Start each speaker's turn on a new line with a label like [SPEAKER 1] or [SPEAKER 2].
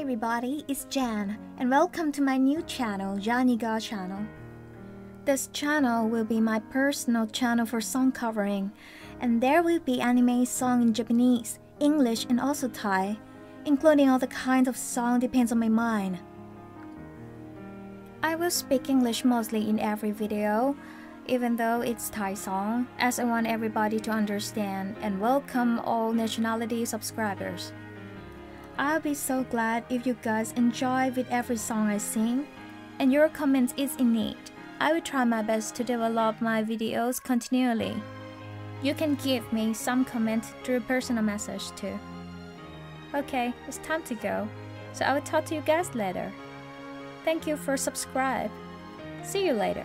[SPEAKER 1] everybody, it's Jeanne, and welcome to my new channel, Jeannika channel. This channel will be my personal channel for song covering, and there will be anime song in Japanese, English, and also Thai, including all the kinds of song depends on my mind. I will speak English mostly in every video, even though it's Thai song, as I want everybody to understand and welcome all nationality subscribers. I'll be so glad if you guys enjoy with every song I sing, and your comments is in need. I will try my best to develop my videos continually. You can give me some comment through personal message too. Okay, it's time to go. So I will talk to you guys later. Thank you for subscribe. See you later.